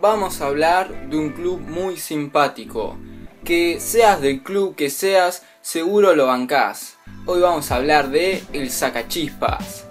vamos a hablar de un club muy simpático. Que seas del club que seas, seguro lo bancás. Hoy vamos a hablar de el Sacachispas.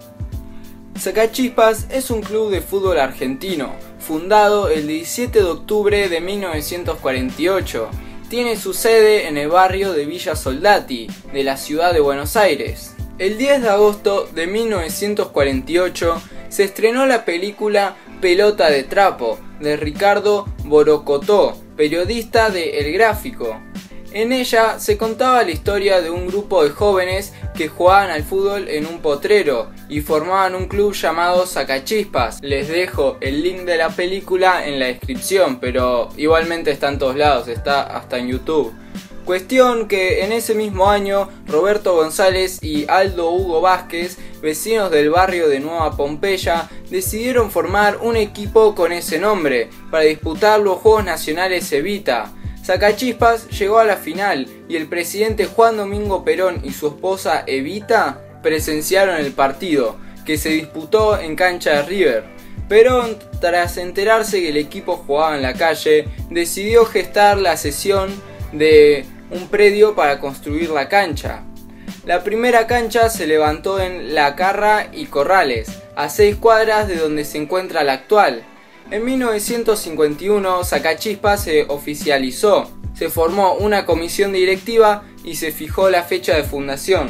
Sacachispas es un club de fútbol argentino, fundado el 17 de octubre de 1948. Tiene su sede en el barrio de Villa Soldati, de la ciudad de Buenos Aires. El 10 de agosto de 1948 se estrenó la película Pelota de Trapo de Ricardo Borocotó, periodista de El Gráfico. En ella se contaba la historia de un grupo de jóvenes que jugaban al fútbol en un potrero y formaban un club llamado Sacachispas. Les dejo el link de la película en la descripción, pero igualmente está en todos lados, está hasta en YouTube. Cuestión que en ese mismo año Roberto González y Aldo Hugo Vázquez, vecinos del barrio de Nueva Pompeya, decidieron formar un equipo con ese nombre para disputar los Juegos Nacionales Evita. Sacachispas llegó a la final y el presidente Juan Domingo Perón y su esposa Evita presenciaron el partido, que se disputó en cancha de River. Perón, tras enterarse que el equipo jugaba en la calle, decidió gestar la sesión de un predio para construir la cancha. La primera cancha se levantó en La Carra y Corrales, a seis cuadras de donde se encuentra la actual. En 1951 Sacachispa se oficializó, se formó una comisión directiva y se fijó la fecha de fundación,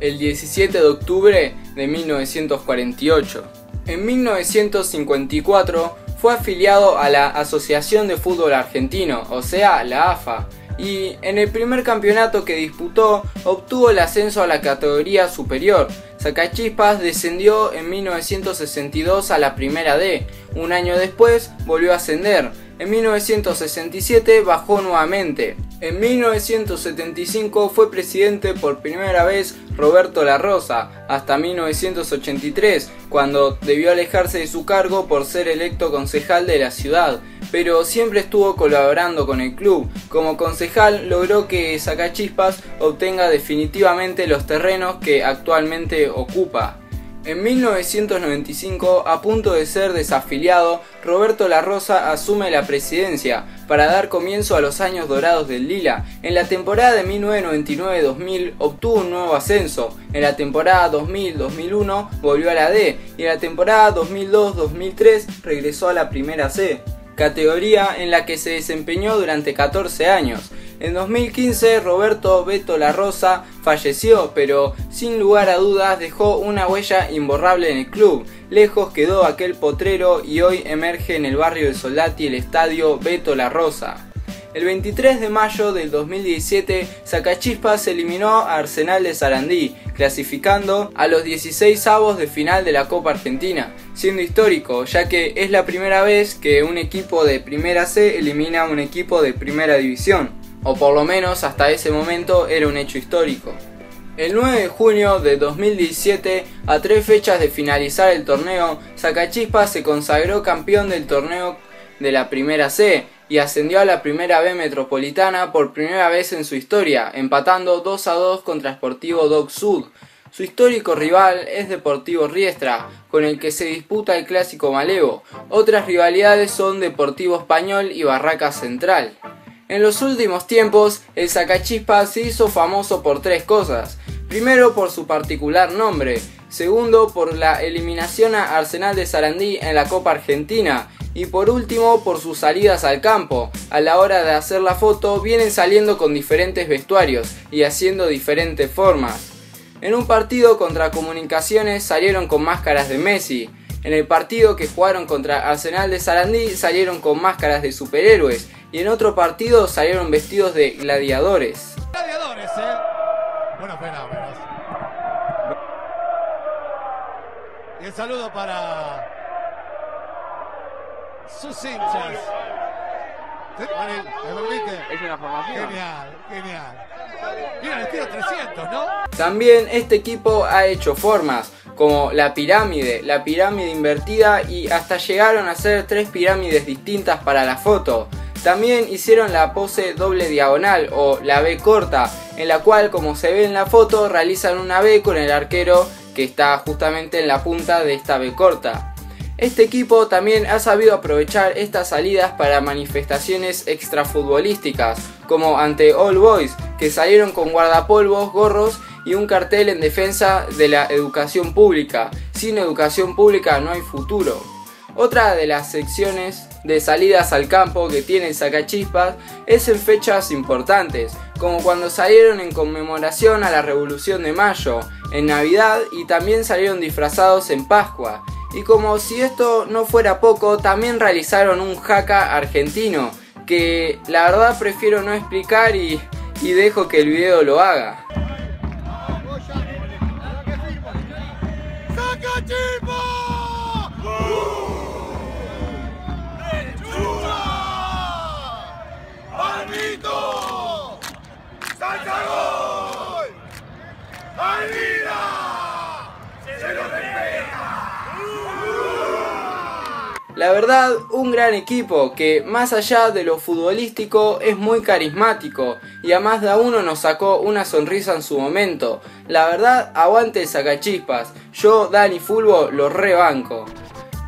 el 17 de octubre de 1948. En 1954 fue afiliado a la Asociación de Fútbol Argentino, o sea, la AFA, y en el primer campeonato que disputó obtuvo el ascenso a la categoría superior. Sacachispas descendió en 1962 a la primera D. Un año después volvió a ascender. En 1967 bajó nuevamente. En 1975 fue presidente por primera vez Roberto La Rosa, hasta 1983, cuando debió alejarse de su cargo por ser electo concejal de la ciudad, pero siempre estuvo colaborando con el club. Como concejal logró que Sacachispas obtenga definitivamente los terrenos que actualmente ocupa. En 1995, a punto de ser desafiliado, Roberto La Rosa asume la presidencia para dar comienzo a los años dorados del Lila. En la temporada de 1999-2000 obtuvo un nuevo ascenso. En la temporada 2000-2001 volvió a la D y en la temporada 2002-2003 regresó a la primera C categoría en la que se desempeñó durante 14 años. En 2015 Roberto Beto La Rosa falleció, pero sin lugar a dudas dejó una huella imborrable en el club. Lejos quedó aquel potrero y hoy emerge en el barrio de Soldati el estadio Beto La Rosa. El 23 de mayo del 2017, Sacachispas eliminó a Arsenal de Sarandí, clasificando a los 16 avos de final de la Copa Argentina, siendo histórico, ya que es la primera vez que un equipo de Primera C elimina a un equipo de Primera División, o por lo menos hasta ese momento era un hecho histórico. El 9 de junio de 2017, a tres fechas de finalizar el torneo, Sacachispas se consagró campeón del torneo de la Primera C, y ascendió a la Primera B Metropolitana por primera vez en su historia, empatando 2 a 2 contra Sportivo Dog Sud. Su histórico rival es Deportivo Riestra, con el que se disputa el clásico malevo. Otras rivalidades son Deportivo Español y Barraca Central. En los últimos tiempos, el Sacachispa se hizo famoso por tres cosas. Primero por su particular nombre, segundo por la eliminación a Arsenal de Sarandí en la Copa Argentina y por último por sus salidas al campo. A la hora de hacer la foto vienen saliendo con diferentes vestuarios y haciendo diferentes formas. En un partido contra Comunicaciones salieron con máscaras de Messi. En el partido que jugaron contra Arsenal de Sarandí salieron con máscaras de superhéroes. Y en otro partido salieron vestidos de gladiadores. Gladiadores, ¿eh? Bueno, fenómenos. Y el saludo para sus hinchas. Es una formación. Genial, genial. Mira, el estilo 300, ¿no? También este equipo ha hecho formas como la pirámide, la pirámide invertida y hasta llegaron a hacer tres pirámides distintas para la foto. También hicieron la pose doble diagonal o la B corta, en la cual como se ve en la foto realizan una B con el arquero que está justamente en la punta de esta B corta. Este equipo también ha sabido aprovechar estas salidas para manifestaciones extrafutbolísticas, como ante All Boys, que salieron con guardapolvos, gorros y un cartel en defensa de la educación pública. Sin educación pública no hay futuro. Otra de las secciones de salidas al campo que tiene el Sacachispas es en fechas importantes, como cuando salieron en conmemoración a la Revolución de Mayo, en Navidad y también salieron disfrazados en Pascua. Y como si esto no fuera poco, también realizaron un jaca argentino, que la verdad prefiero no explicar y, y dejo que el video lo haga. La verdad, un gran equipo que más allá de lo futbolístico es muy carismático y a más de uno nos sacó una sonrisa en su momento. La verdad, aguante el sacachispas. Yo, Dani Fulbo, lo rebanco.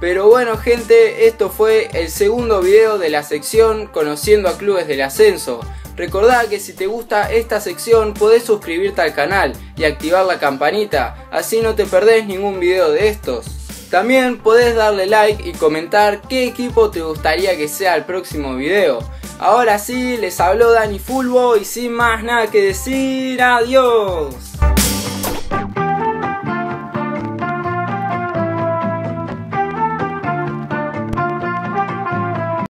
Pero bueno gente, esto fue el segundo video de la sección Conociendo a Clubes del Ascenso. Recordá que si te gusta esta sección podés suscribirte al canal y activar la campanita, así no te perdés ningún video de estos. También podés darle like y comentar qué equipo te gustaría que sea el próximo video. Ahora sí, les habló Dani Fulbo y sin más nada que decir, adiós.